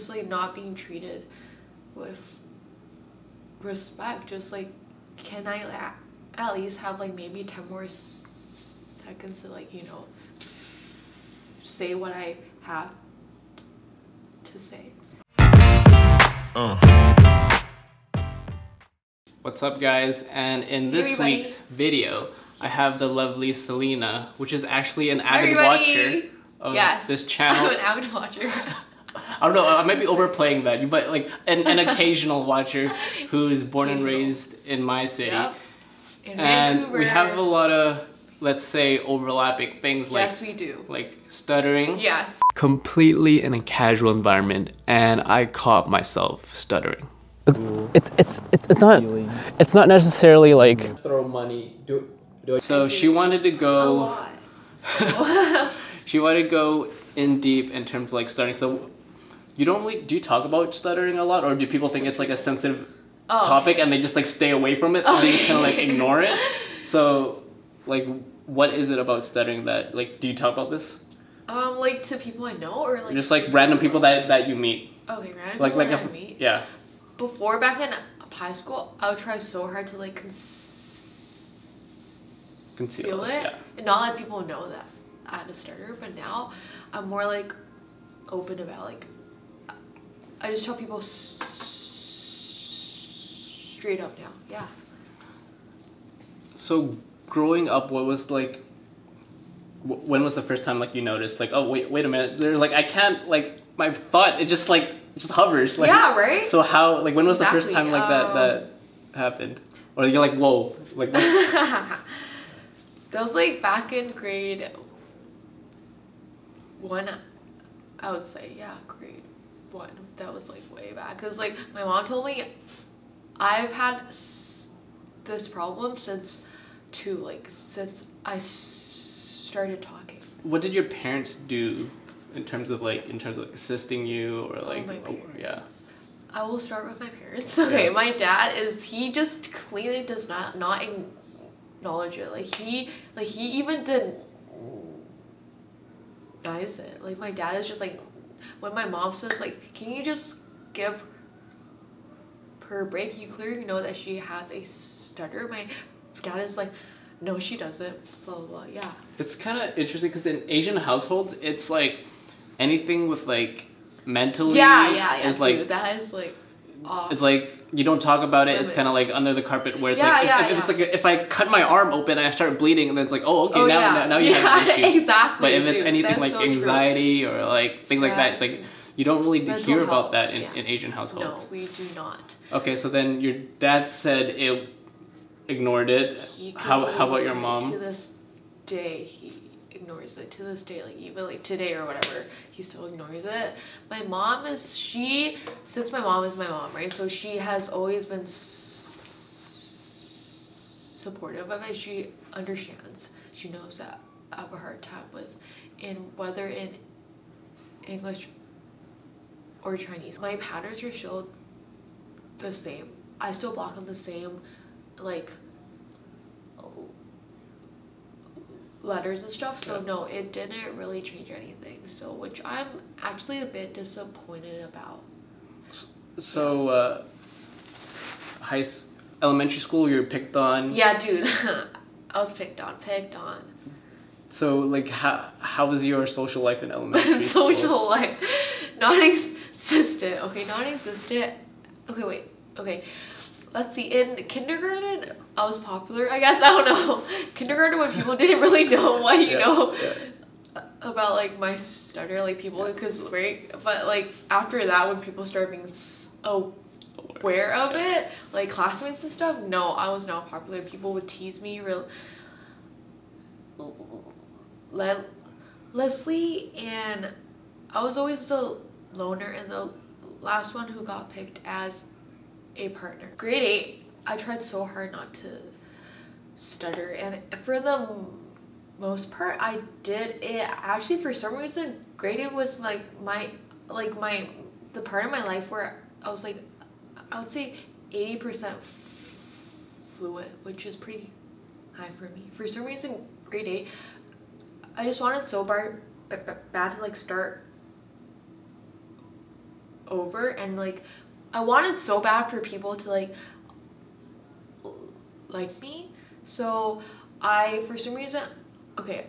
just like not being treated with respect just like can i at least have like maybe 10 more seconds to like you know say what i have to say uh. What's up guys? And in this everybody. week's video, I have the lovely Selina, which is actually an avid Everybody. watcher of yes this i'm channel. an avid watcher I don't know, I might be overplaying that, You but like an, an occasional watcher who's born and raised in my city. Yep. In And Vancouver. we have a lot of, let's say, overlapping things like yes we do like stuttering. yes Completely in a casual environment, and I caught myself stuttering. It's it's it's it's, it's not it's not necessarily like Throw money. Do, do so she wanted to a go. lot she wanted to go in deep in terms of like stuttering. So you don't really do you talk about stuttering a lot, or do people think it's like a sensitive oh topic and they just like stay away from it and they just kind of like ignore it? So like, what is it about stuttering that like? Do you talk about this? um like to people i know or like just like random people that that you meet, okay random like people like I meet yeah. before back in high school, I would try so hard to like Conceal conceal it Yeah. and not let people know that I had a stutter. But now I'm more like open about like I just tell people straight up now. Yeah. So growing up, what was like? wh- When was the first time like you noticed like oh wait wait a minute there's like I can't like my thought it just like just hovers like yeah. Right. so how like when was the first time like that um, that happened or you're like whoa like that was like back in grade one i would say yeah grade one that was like way back because like my mom told me i've had s- this problem since two like since i s- started talking what did your parents do in terms of like in terms of like, assisting you or oh, like oh, my oh, yeah. I will start with my parents. Okay, Yeah. my dad is he just clearly does not not acknowledge it. Like he like he even didn't denies it. Like my dad is just like when my mom says like, can you just give her a break? You clearly know that she has a stutter. My dad is like, no, she doesn't. Blah blah blah. Yeah. it's kind of interesting because in Asian households it's like anything with like mentally Yeah, yeah, yeah. is like dude, that is like off. it's like you don't talk about it. It's kind of like under the carpet where it's Yeah, like if, yeah, if it's yeah. like if I cut my arm open and I start bleeding and then it's like oh okay oh, now now, now you have an issue. Exactly. But if it's anything that's like so true. anxiety or like things like that, like you don't really Mental hear about health, that in, in Asian households. No, we do not. Okay, so then your dad said it ignored it. How how about your mom? To this day, he ignores it. To this day, like even like today or whatever, he still ignores it. My mom is she since my mom is my mom, right? So she has always been supportive of it. She understands. She knows that I have a hard time with, in whether in English or Chinese. My patterns are still the same. I still block on the same like letters and stuff. So Yeah. no, it didn't really change anything. So which I'm actually a bit disappointed about. So uh, high s- elementary school you were picked on. Yeah, dude. I was picked on, picked on. So like how how was your social life in elementary school? Social life, non-existent. Okay, non-existent. Okay, wait. Okay, let's see. In kindergarten, I was popular. I guess I don't know. Kindergarten when people didn't really know what you Yeah, know yeah. about like my stutter, like people because right. But like after that, when people started being s- aware of it, like classmates and stuff, no, I was not popular. People would tease me real. Le- Leslie and I was always the loner and the last one who got picked as a partner. Grade eight, I tried so hard not to stutter, and for the most part, I did it. Actually, for some reason, grade eight was like my like my the part of my life where I was like, I would say eighty percent fluent, which is pretty high for me. For some reason, grade eight, I just wanted so bar- bad to like start over and like I wanted so bad for people to like like me. So I for some reason okay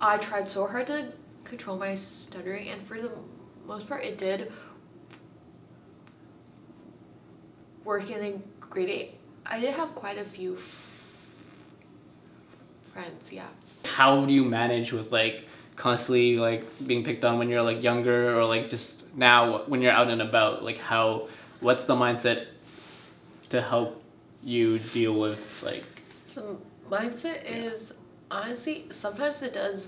I tried so hard to control my stuttering and for the most part it did work in a grade 8. I did have quite a few friends, yeah. How do you manage with like constantly like being picked on when you're like younger or like just now when you're out and about? Like how what's the mindset to help you deal with like The mindset is honestly sometimes it does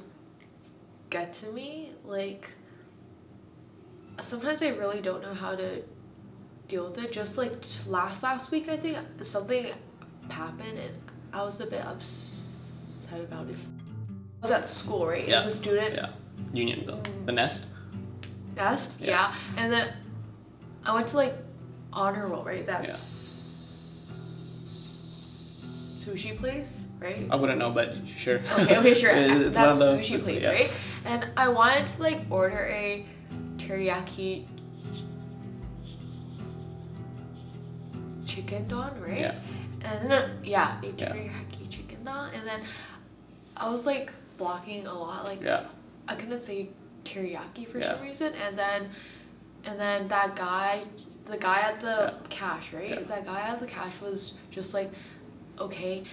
get to me. Like sometimes I really don't know how to deal with it. Just like last last week, I think something happened and I was a bit upset about it. I was at school, right? Yeah. The student yeah union the, mm. the nest? nest, Yeah. yeah. And then I went to like honor roll, right? That Yeah. sushi place, right? I wouldn't know, but sure. Okay, okay, sure. It- it's That's the- sushi place, yeah. right? And I wanted to like order a teriyaki chicken don, right? Yeah. And then yeah, a Yeah. teriyaki chicken don, and then I was like blocking a lot, like Yeah. I couldn't say teriyaki for Yeah. some reason, and then and then that guy, the guy at the Yeah. cash, right? Yeah. That guy at the cash was just like, okay.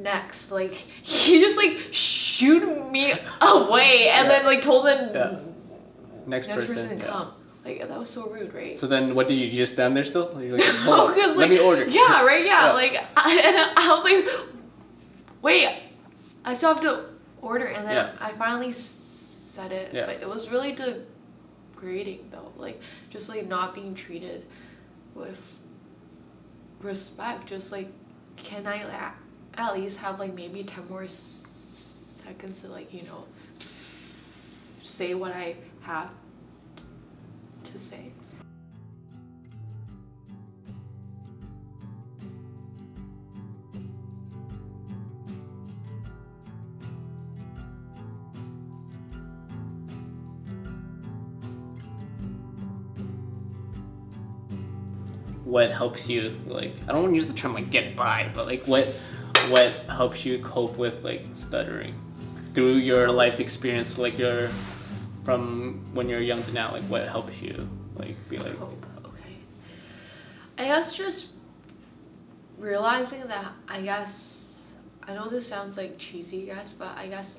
Next, like he just like shooed me away, and then like told them Yeah. Next, next person. person come. Like that was so rude, right? So then what do you, you just stand there still? You're like, No, "Hold let like, me order. Yeah, right. Yeah, Yeah. like I, and I was like, wait, I still have to order, and then Yeah. I finally said it, Yeah. but it was really degrading though, like just like not being treated with respect. Just like, can I la- at least have like maybe ten more s- seconds to like you know say what I have to say? What helps you like I don't want to use the term like get by, but like what what helps you cope with like stuttering through your life experience, like your from when you're young to now, like what helps you like be like Hope. Okay. I guess just realizing that I guess I know this sounds like cheesy, guys, but I guess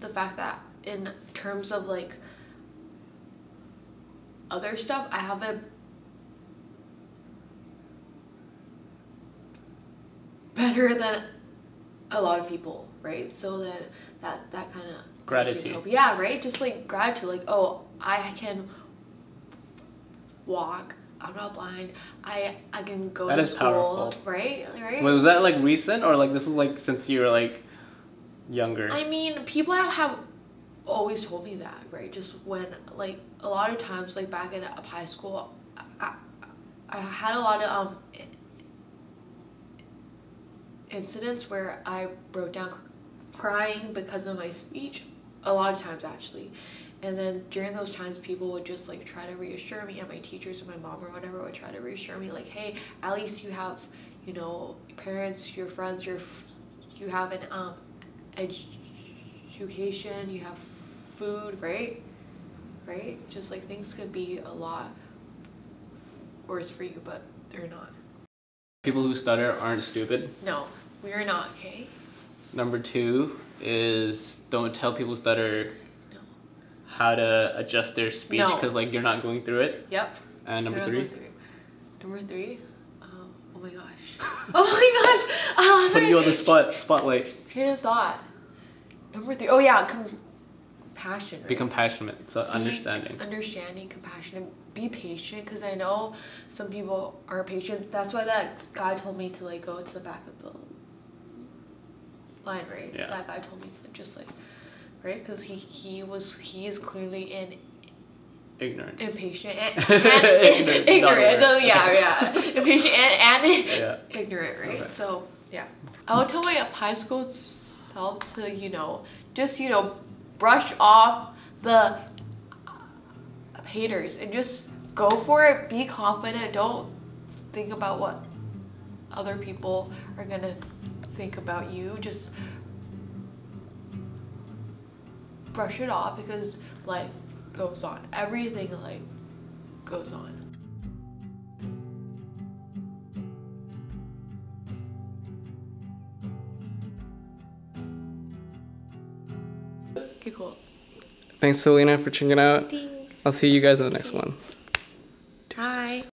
the fact that in terms of like other stuff, I have a better than a lot of people, right? So that that that kind of Gratitude. Yeah, right. Just like gratitude, like oh, I can walk. I'm not blind. I I can go That to is school, powerful. right? Right. was that like recent or like this is like since you were like younger? I mean, people have, have always told me that, right? Just when, like, a lot of times, like, back in up high school, I, I, I had a lot of um incidents where I broke down crying because of my speech. A lot of times, actually. And then during those times, people would just like try to reassure me, and my teachers and my mom or whatever would try to reassure me, like, "Hey, at least you have, you know, parents, your friends, your, you have an um, edu- education, you have food, right? Right? Just like things could be a lot worse for you, but they're not. People who stutter aren't stupid. No, we're not. Okay. Number two is don't tell people who stutter No. how to adjust their speech No. because like you're not going through it. Yep. And number three, Number three. Number three. Um, oh my gosh. Oh my gosh. Lost putting you on the spot spotlight. Of thought. Number three. Oh yeah, compassion. Right? Be compassionate. So Be understanding. understanding, compassionate. Be patient, because I know some people are patient. That's why that guy told me to like go to the back of the line, right? Yeah. That guy told me to just like, right? Because he he was he is clearly in Ignorant. impatient and, and Ignorant, ignorant. No, yeah, yeah. impatient and, and Yeah. ignorant, right? Okay. So yeah, I would tell my high school self to you know just you know brush off the haters and just go for it. Be confident. Don't think about what other people are gonna think about you. Just brush it off because life goes on. Everything like goes on. Thanks, Selina, for checking out. Thanks. I'll see you guys in the next one. Deuces. Bye.